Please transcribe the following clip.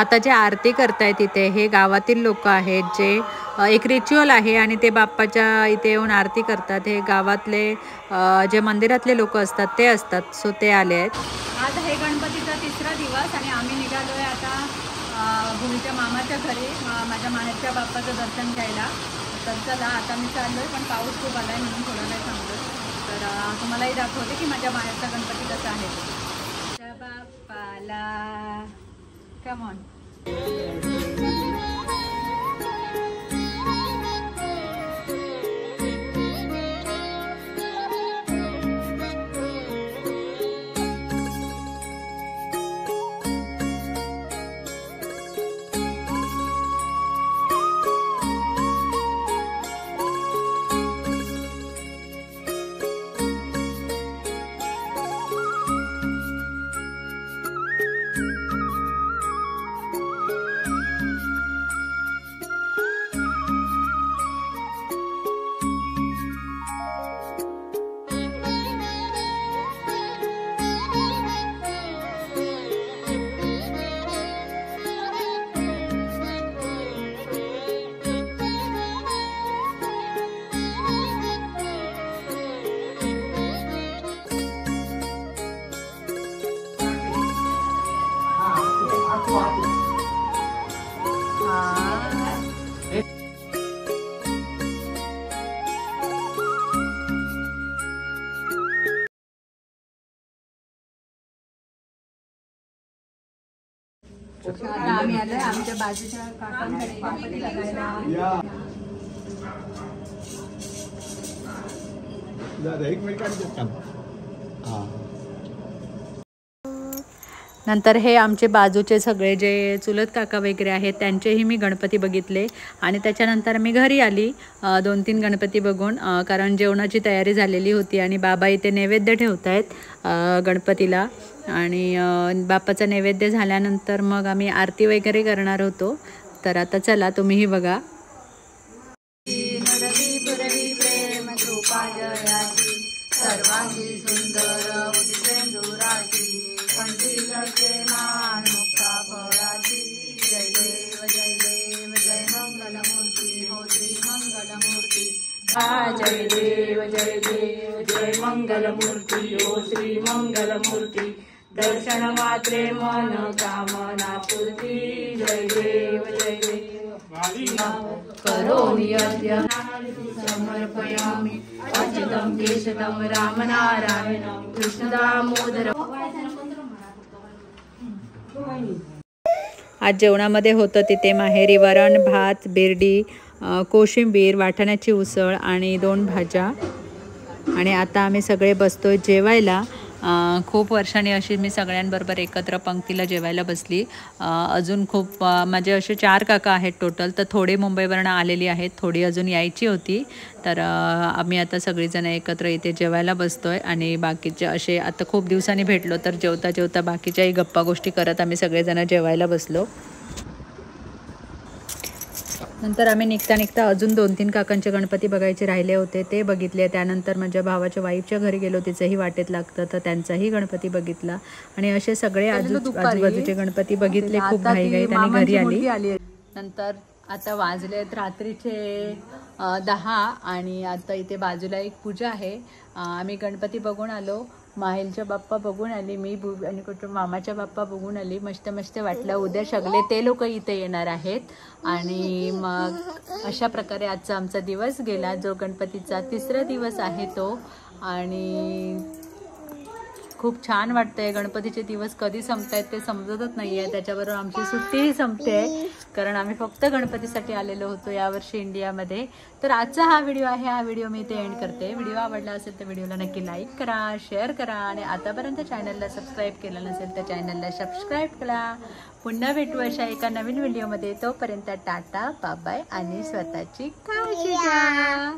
आता जे आरती करतायत इथे हे गावातील लोक आहेत जे एक रिच्युअल आहे आणि ते बाप्पाच्या इथे येऊन आरती करतात. हे गावातले जे मंदिरातले लोक असतात ते असतात. सो ते आले आहेत. आज हे गणपतीचा तिसरा दिवस आणि आम्ही निघालो आहे आता भूमीच्या मामाच्या घरी माझ्या माहेरच्या बाप्पाचं दर्शन घ्यायला. तर चला आता मी चाललो आहे पण पाऊस खूप आला आहे म्हणून थोडं नाही सांगतो तर तुम्हालाही दाखवते की माझ्या माहेरचा गणपती कसा आहे. बाप्पाला कमॉन आता आम्ही आलोय. आमच्या बाजूच्या काकांकडे गणपती बघायला दादा एक मिनिट काढतो थांब. हा. नंतर हे आमचे बाजूचे सगळे जे चुलत काका वगैरे आहेत त्यांचेही मी गणपती बघितले. आणि त्याच्यानंतर मी घरी आली दोन तीन गणपती बघून कारण जेवणाची तयारी झालेली होती आणि बाबा इथे नैवेद्य ठेवत आहेत गणपतीला. आणि बापाचं नैवेद्य झाल्यानंतर मग आम्ही आरती वगैरे करणार होतो. तर आता चला तुम्हीही बघा. सर्वांगी जय देव जय देव जय मंगलमूर्ती ओ श्री मंगलमूर्ती. दर्शन मात्रे मन कामना पूर्ती जय देव जय देव. करोमि अद्य समर्पयामि. अच्युतं केशतं रामनारायणं कृष्णदामोदरम् आज जेवणामध्ये होतं तिथे माहेरी वरण भात बिर्डी कोशिंबीर वाटाण्याची उसळ आणि दोन भाज्या. आणि आता आम्ही सगळे बसतोय जेवायला. खूप वर्षांनी अशी मी सगळ्यांबरोबर एकत्र पंक्तीला जेवायला बसली. अजून खूप माझे असे चार काका आहेत टोटल तर थोडी मुंबईवरनं आलेली आहेत थोडी अजून यायची होती. तर आम्ही आता सगळीजणं एकत्र इथे जेवायला बसतो आहे आणि बाकीचे असे आता खूप दिवसांनी भेटलो तर जेवता जेवता बाकीच्याही गप्पा गोष्टी करत आम्ही सगळेजणं जेवायला बसलो. नंतर आम्ही निघता निघता अजून दोन तीन काकांचे गणपती बघायचे राहिले होते ते बघितले. त्यानंतर माझ्या भावाच्या वाईफच्या घरी गेलो तिचंही वाटेत लागतं तर त्यांचाही गणपती बघितला. आणि असे सगळे आजू आजूबाजूचे गणपती बघितले खूप घाई घाईत आणि घरी आली. नंतर आता वाजलेत रात्रीचे अ, दहा आणि आता इथे बाजूला एक पूजा आहे. आम्ही गणपती बघून आलो. माहेलच्या बाप्पा बघून आली मी बु- आणि कुठं मामाच्या बाप्पा बघून आली. मस्त मस्त वाटलं. उद्या सगळे ते लोक इथे येणार आहेत. आणि मग अशा प्रकारे आजचा आमचा दिवस गेला. जो गणपतीचा तिसरा दिवस आहे तो. आणि खूप छान वाटतंय. गणपतीचे दिवस कधी संपतायत ते समजतच नाही आहे त्याच्याबरोबर आमची सुट्टीही संपते. कारण आम्ही फक्त गणपतीसाठी आलेलो होतो यावर्षी इंडियामध्ये. तर आजचा हा व्हिडिओ आहे. हा व्हिडिओ मी इथे एंड करते. व्हिडिओ आवडला असेल तर व्हिडिओला नक्की लाईक करा शेअर करा आणि आतापर्यंत चॅनलला सबस्क्राईब केलं नसेल तर चॅनलला सबस्क्राईब करा. पुन्हा भेटू अशा एका नवीन व्हिडिओमध्ये. तोपर्यंत टाटा बाबाय आणि स्वतःची काळजी घ्या.